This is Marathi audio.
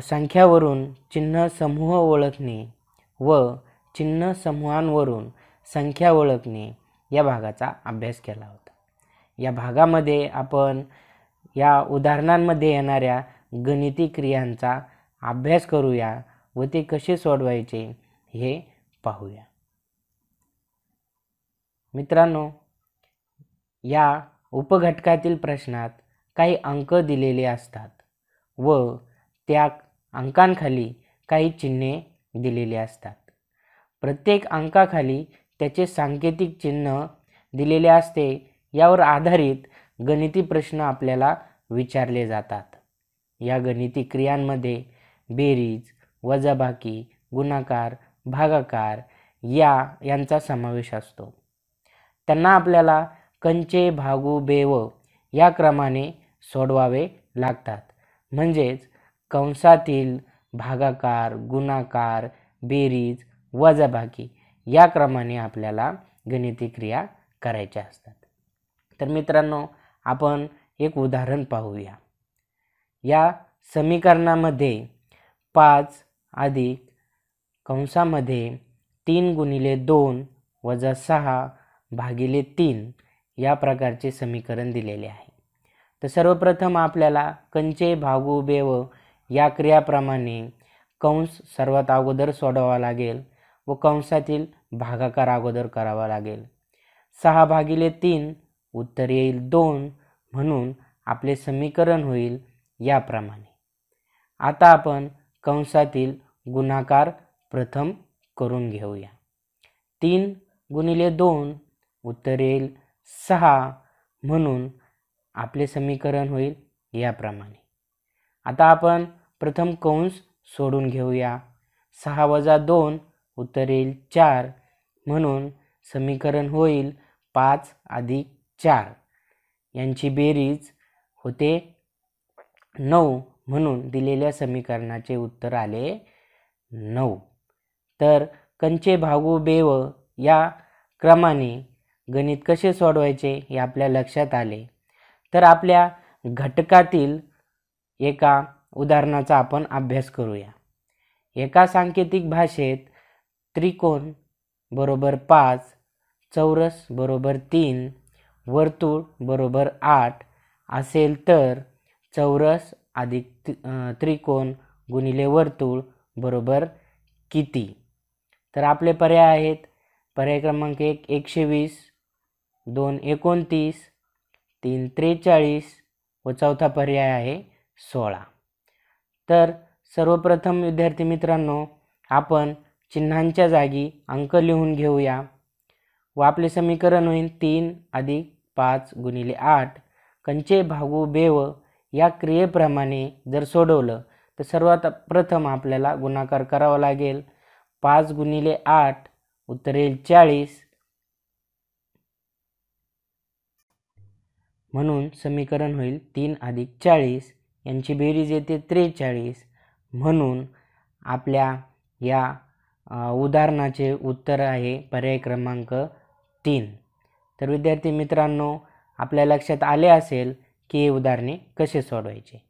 संख्यावरून चिन्ह समूह ओळखणे व चिन्ह समूहांवरून संख्या ओळखणे या भागाचा अभ्यास केला होता. या भागामध्ये आपण या उदाहरणांमध्ये येणाऱ्या गणिती क्रियांचा अभ्यास करूया व ते कसे सोडवायचे हे पाहूया. मित्रांनो या उपघटकातील प्रश्नात काही अंक दिलेले असतात व त्या अंकांखाली काही चिन्हे दिलेली असतात. प्रत्येक अंकाखाली त्याचे सांकेतिक चिन्ह दिलेले असते यावर आधारित गणिती प्रश्न आपल्याला विचारले जातात. या गणिती क्रियांमध्ये बेरीज वजाबाकी गुणाकार भागाकार या यांचा समावेश असतो. त्यांना आपल्याला कंचे भागू बेव या क्रमाने सोडवावे लागतात. म्हणजेच कंसातील भागाकार गुणाकार बेरीज वजाबाकी या क्रमाने आपल्याला गणिती क्रिया करायच्या असतात. तर मित्रांनो आपण एक उदाहरण पाहूया. या समीकरणामध्ये पाच अधिक कंसामध्ये तीन गुणिले दोन वजा सहा भागिले तीन या प्रकारचे समीकरण दिलेले आहे. तर सर्वप्रथम आपल्याला कंचे भागू बेव या क्रियाप्रमाणे कंस सर्वात अगोदर सोडवा लागेल व कंसातील भागाकार अगोदर करावा लागेल. सहा भागिले तीन उत्तर येईल दोन म्हणून आपले समीकरण होईल याप्रमाणे. आता आपण कंसातील गुणाकार प्रथम करून घेऊया. तीन गुणिले दोन उत्तर येईल सहा म्हणून आपले समीकरण होईल याप्रमाणे. आता आपण प्रथम कंस सोडून घेऊया. सहा वजा दोन उतरेल चार. म्हणून समीकरण होईल पाच अधिक चार. यांची बेरीज होते नऊ. म्हणून दिलेल्या समीकरणाचे उत्तर आले नऊ. तर कंचे भागू बेव या क्रमाने गणित कसे सोडवायचे हे आपल्या लक्षात आले. तर आपल्या घटकातील एका उदाहरणाचा आपण अभ्यास करूया. एका सांकेतिक भाषेत त्रिकोण बरोबर पाच चौरस बरोबर तीन वर्तुळ बरोबर आठ असेल तर चौरस अधिक त्रिकोण गुणिले वर्तुळ बरोबर किती? तर आपले पर्याय आहेत. पर्याय क्रमांक एक एकशे वीस दोन एकोणतीस तीन त्रेचाळीस व चौथा पर्याय आहे सोळा. तर सर्वप्रथम विद्यार्थी मित्रांनो आपण चिन्हांच्या जागी अंक लिहून घेऊया. व आपले समीकरण होईल तीन अधिक पाच गुणिले आठ. कंचे भागू बेव या क्रियेप्रमाणे जर सोडवलं तर सर्वात प्रथम आपल्याला गुणाकार करावा लागेल. पाच गुणिले आठ उत्तरेल चाळीस. म्हणून समीकरण होईल तीन अधिक चाळीस. यांची बेरीज येते त्रेचाळीस. म्हणून आपल्या या उदाहरणाचे उत्तर आहे पर्याय क्रमांक तीन. तर विद्यार्थी मित्रांनो आपल्या लक्षात आले असेल की हे उदाहरणे कसे सोडवायचे?